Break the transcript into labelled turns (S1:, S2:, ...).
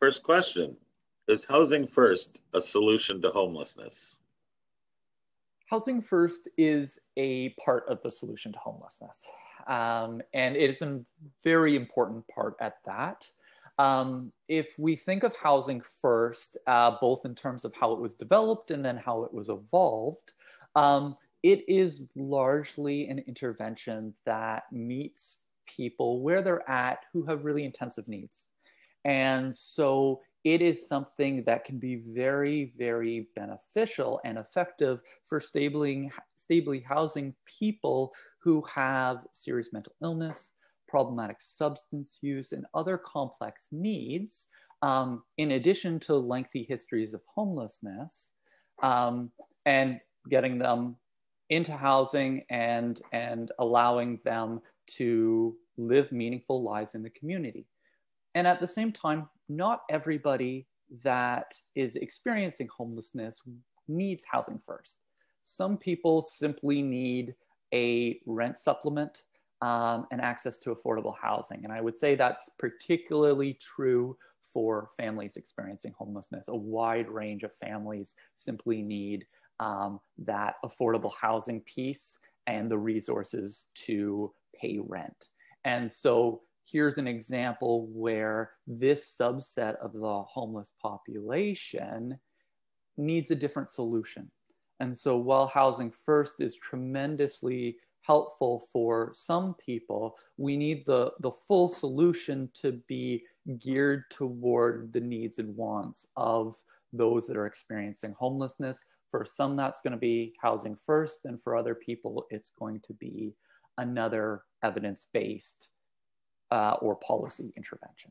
S1: First question Is housing first a solution to homelessness?
S2: Housing first is a part of the solution to homelessness. Um, and it is a very important part at that. Um, if we think of housing first, uh, both in terms of how it was developed and then how it was evolved, um, it is largely an intervention that meets people where they're at who have really intensive needs. And so it is something that can be very, very beneficial and effective for stably, stably housing people who have serious mental illness, problematic substance use, and other complex needs, um, in addition to lengthy histories of homelessness, um, and getting them into housing and, and allowing them to live meaningful lives in the community. And at the same time, not everybody that is experiencing homelessness needs housing first. Some people simply need a rent supplement um, and access to affordable housing. And I would say that's particularly true for families experiencing homelessness. A wide range of families simply need um, that affordable housing piece and the resources to pay rent. And so here's an example where this subset of the homeless population needs a different solution. And so while housing first is tremendously helpful for some people, we need the, the full solution to be geared toward the needs and wants of those that are experiencing homelessness. For some, that's going to be housing first, and for other people, it's going to be another evidence based uh, or policy intervention.